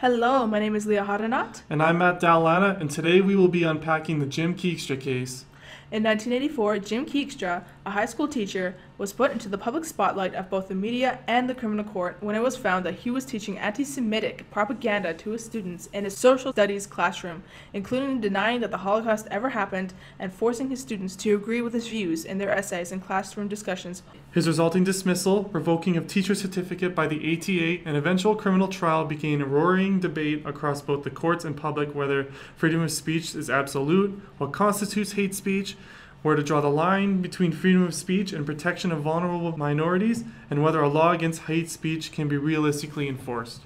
Hello, my name is Leah Hoddinott. And I'm Matt Dalana, and today we will be unpacking the Jim Keegstra case. In 1984, Jim Keegstra, a high school teacher, was put into the public spotlight of both the media and the criminal court when it was found that he was teaching anti Semitic propaganda to his students in his social studies classroom, including denying that the Holocaust ever happened and forcing his students to agree with his views in their essays and classroom discussions. His resulting dismissal, revoking of teacher certificate by the ATA, and eventual criminal trial began a roaring debate across both the courts and public whether freedom of speech is absolute, what constitutes hate speech, where to draw the line between freedom of speech and protection of vulnerable minorities, and whether a law against hate speech can be realistically enforced.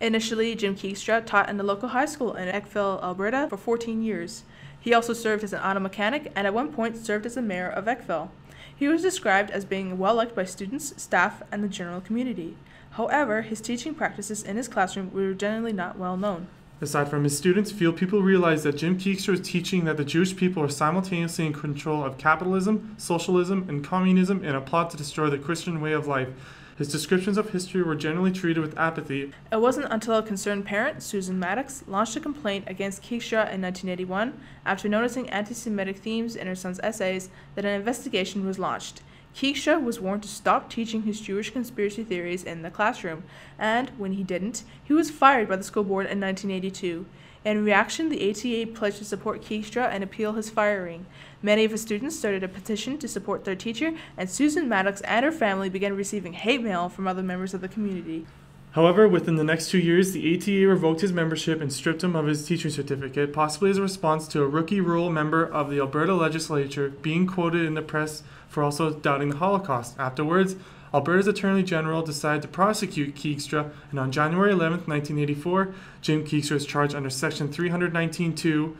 Initially, Jim Keegstra taught in the local high school in Eckville, Alberta for 14 years. He also served as an auto mechanic and at one point served as the mayor of Eckville. He was described as being well liked by students, staff, and the general community. However, his teaching practices in his classroom were generally not well known. Aside from his students, few people realize that Jim Keegstra is teaching that the Jewish people are simultaneously in control of capitalism, socialism, and communism in a plot to destroy the Christian way of life. His descriptions of history were generally treated with apathy. It wasn't until a concerned parent, Susan Maddox, launched a complaint against Keegstra in 1981 after noticing anti Semitic themes in her son's essays that an investigation was launched. Keegstra was warned to stop teaching his Jewish conspiracy theories in the classroom, and when he didn't, he was fired by the school board in 1982. In reaction, the ATA pledged to support Keegstra and appeal his firing. Many of his students started a petition to support their teacher, and Susan Maddox and her family began receiving hate mail from other members of the community. However, within the next two years, the ATA revoked his membership and stripped him of his teaching certificate, possibly as a response to a rookie rule member of the Alberta legislature being quoted in the press for also doubting the Holocaust. Afterwards, Alberta's Attorney General decided to prosecute Keegstra, and on January 11, 1984, Jim Keegstra was charged under Section 319.2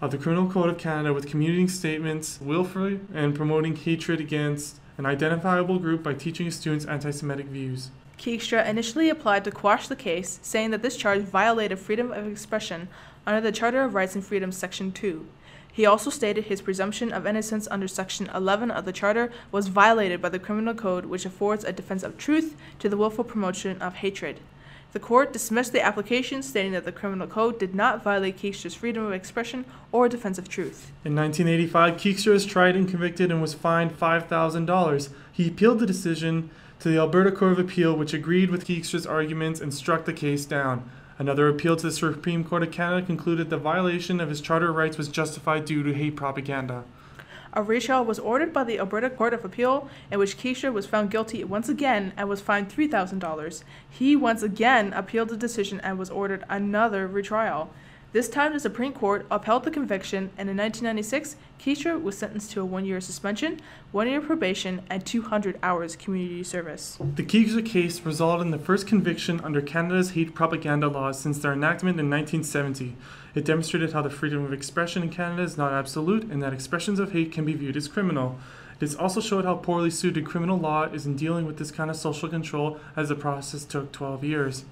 of the Criminal Code of Canada with communicating statements willfully and promoting hatred against an identifiable group by teaching students anti Semitic views. Keegstra initially applied to quash the case, saying that this charge violated freedom of expression under the Charter of Rights and Freedoms, Section 2. He also stated his presumption of innocence under Section 11 of the Charter was violated by the Criminal Code, which affords a defense of truth to the willful promotion of hatred. The court dismissed the application, stating that the Criminal Code did not violate Keegstra's freedom of expression or defense of truth. In 1985, Keegstra was tried and convicted and was fined $5,000. He appealed the decision to the Alberta Court of Appeal, which agreed with Keegstra's arguments and struck the case down. Another appeal to the Supreme Court of Canada concluded the violation of his charter rights was justified due to hate propaganda. A retrial was ordered by the Alberta Court of Appeal, in which Keegstra was found guilty once again and was fined $3,000. He once again appealed the decision and was ordered another retrial. This time, the Supreme Court upheld the conviction, and in 1996, Keegstra was sentenced to a one year suspension, one year probation, and 200 hours community service. The Keegstra case resulted in the first conviction under Canada's hate propaganda laws since their enactment in 1970. It demonstrated how the freedom of expression in Canada is not absolute and that expressions of hate can be viewed as criminal. It also showed how poorly suited criminal law is in dealing with this kind of social control, as the process took 12 years.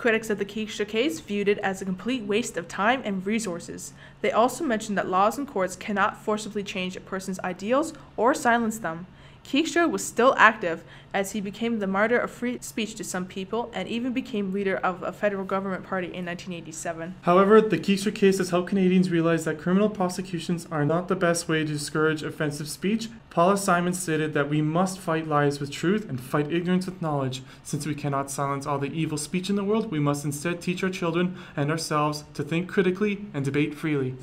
Critics of the Keegstra case viewed it as a complete waste of time and resources. They also mentioned that laws and courts cannot forcibly change a person's ideals or silence them. Keegstra was still active as he became the martyr of free speech to some people and even became leader of a federal government party in 1987. However, the Keegstra case has helped Canadians realize that criminal prosecutions are not the best way to discourage offensive speech. Paula Simon stated that we must fight lies with truth and fight ignorance with knowledge. Since we cannot silence all the evil speech in the world, we must instead teach our children and ourselves to think critically and debate freely.